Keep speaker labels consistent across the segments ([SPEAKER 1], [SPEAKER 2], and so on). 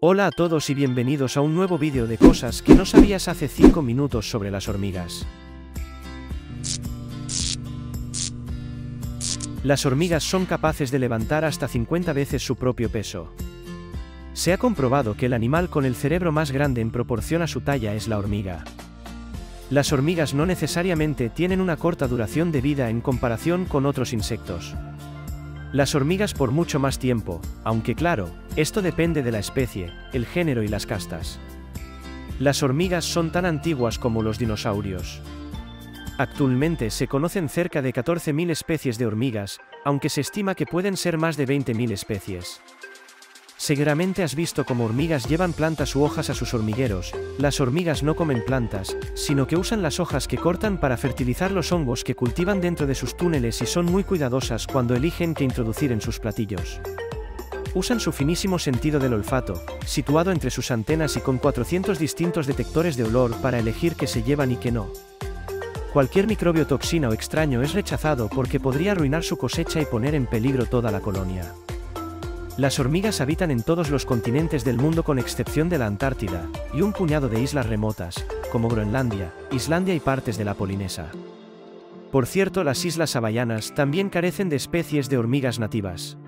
[SPEAKER 1] Hola a todos y bienvenidos a un nuevo vídeo de cosas que no sabías hace 5 minutos sobre las hormigas. Las hormigas son capaces de levantar hasta 50 veces su propio peso. Se ha comprobado que el animal con el cerebro más grande en proporción a su talla es la hormiga. Las hormigas no necesariamente tienen una corta duración de vida en comparación con otros insectos. Las hormigas por mucho más tiempo, aunque claro, esto depende de la especie, el género y las castas. Las hormigas son tan antiguas como los dinosaurios. Actualmente se conocen cerca de 14.000 especies de hormigas, aunque se estima que pueden ser más de 20.000 especies. Seguramente has visto cómo hormigas llevan plantas u hojas a sus hormigueros, las hormigas no comen plantas, sino que usan las hojas que cortan para fertilizar los hongos que cultivan dentro de sus túneles y son muy cuidadosas cuando eligen qué introducir en sus platillos. Usan su finísimo sentido del olfato, situado entre sus antenas y con 400 distintos detectores de olor para elegir qué se llevan y qué no. Cualquier microbio toxina o extraño es rechazado porque podría arruinar su cosecha y poner en peligro toda la colonia. Las hormigas habitan en todos los continentes del mundo con excepción de la Antártida, y un puñado de islas remotas, como Groenlandia, Islandia y partes de la Polinesa. Por cierto, las islas hawaianas también carecen de especies de hormigas nativas.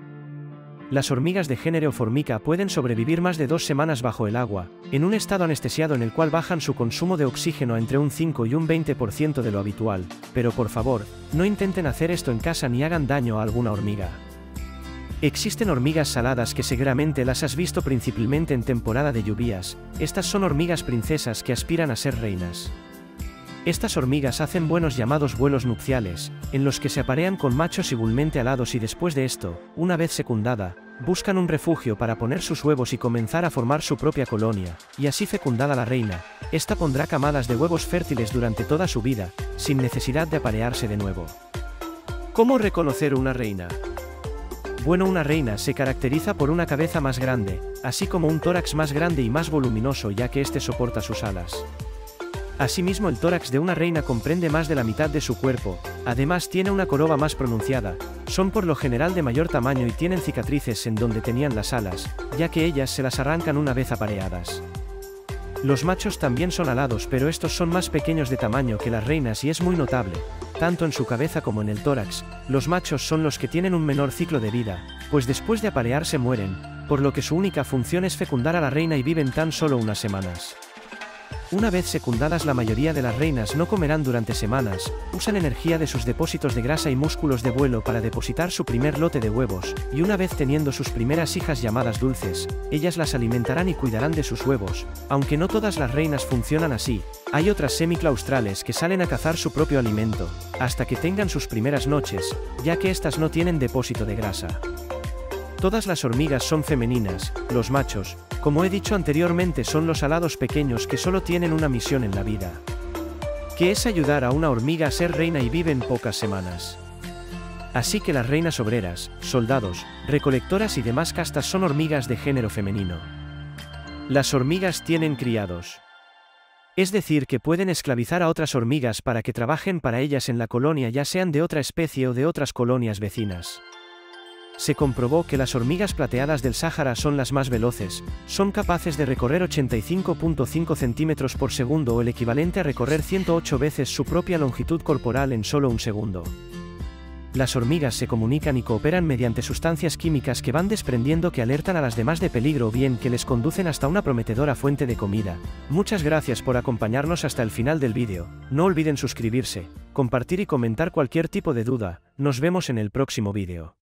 [SPEAKER 1] Las hormigas de género Formica pueden sobrevivir más de dos semanas bajo el agua, en un estado anestesiado en el cual bajan su consumo de oxígeno entre un 5 y un 20% de lo habitual, pero por favor, no intenten hacer esto en casa ni hagan daño a alguna hormiga. Existen hormigas saladas que seguramente las has visto principalmente en temporada de lluvias, estas son hormigas princesas que aspiran a ser reinas. Estas hormigas hacen buenos llamados vuelos nupciales, en los que se aparean con machos igualmente alados y después de esto, una vez secundada, buscan un refugio para poner sus huevos y comenzar a formar su propia colonia, y así fecundada la reina, esta pondrá camadas de huevos fértiles durante toda su vida, sin necesidad de aparearse de nuevo. ¿Cómo reconocer una reina? Bueno, una reina se caracteriza por una cabeza más grande, así como un tórax más grande y más voluminoso ya que éste soporta sus alas. Asimismo el tórax de una reina comprende más de la mitad de su cuerpo, además tiene una coroba más pronunciada, son por lo general de mayor tamaño y tienen cicatrices en donde tenían las alas, ya que ellas se las arrancan una vez apareadas. Los machos también son alados pero estos son más pequeños de tamaño que las reinas y es muy notable, tanto en su cabeza como en el tórax, los machos son los que tienen un menor ciclo de vida, pues después de aparearse mueren, por lo que su única función es fecundar a la reina y viven tan solo unas semanas. Una vez secundadas la mayoría de las reinas no comerán durante semanas, usan energía de sus depósitos de grasa y músculos de vuelo para depositar su primer lote de huevos, y una vez teniendo sus primeras hijas llamadas dulces, ellas las alimentarán y cuidarán de sus huevos, aunque no todas las reinas funcionan así, hay otras semiclaustrales que salen a cazar su propio alimento, hasta que tengan sus primeras noches, ya que éstas no tienen depósito de grasa. Todas las hormigas son femeninas, los machos, como he dicho anteriormente, son los alados pequeños que solo tienen una misión en la vida. Que es ayudar a una hormiga a ser reina y viven pocas semanas. Así que las reinas obreras, soldados, recolectoras y demás castas son hormigas de género femenino. Las hormigas tienen criados. Es decir, que pueden esclavizar a otras hormigas para que trabajen para ellas en la colonia ya sean de otra especie o de otras colonias vecinas se comprobó que las hormigas plateadas del Sáhara son las más veloces, son capaces de recorrer 85.5 centímetros por segundo o el equivalente a recorrer 108 veces su propia longitud corporal en solo un segundo. Las hormigas se comunican y cooperan mediante sustancias químicas que van desprendiendo que alertan a las demás de peligro o bien que les conducen hasta una prometedora fuente de comida. Muchas gracias por acompañarnos hasta el final del vídeo, no olviden suscribirse, compartir y comentar cualquier tipo de duda, nos vemos en el próximo vídeo.